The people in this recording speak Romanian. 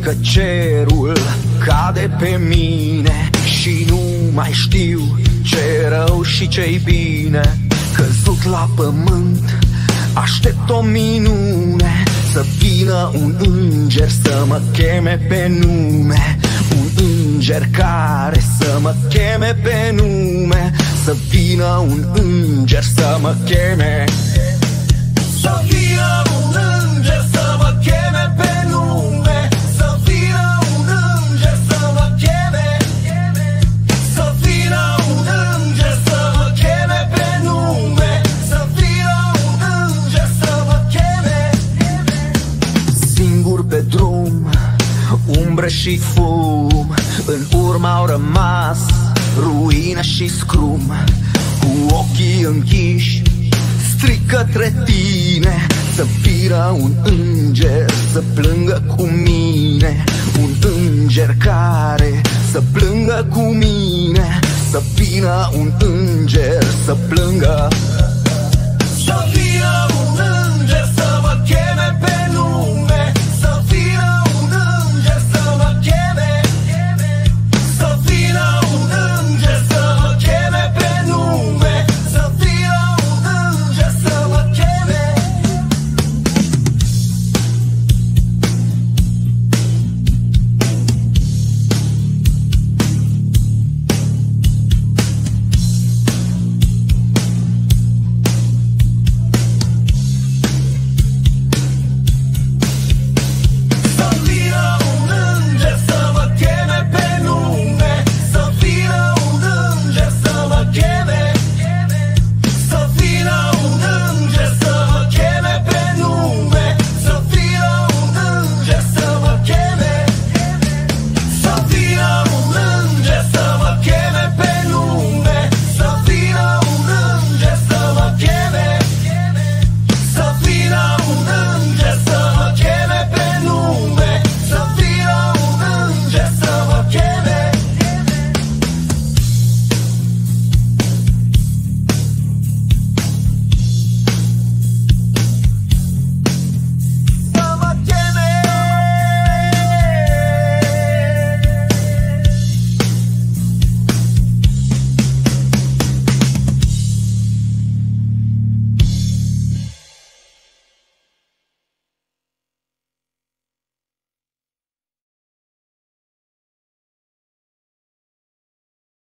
că cerul cade pe mine Și nu mai știu ce rău și ce-i bine. Căzut la pământ, aștept o minune Să vină un înger să mă cheme pe nume. Un înger care să mă cheme pe nume Să vină un înger să mă cheme și fum. În urmă au rămas ruine și scrum. Cu ochii închiși strig către tine. Să vină un înger să plângă cu mine. Un înger care să plângă cu mine. Să vină un înger să plângă. Să vină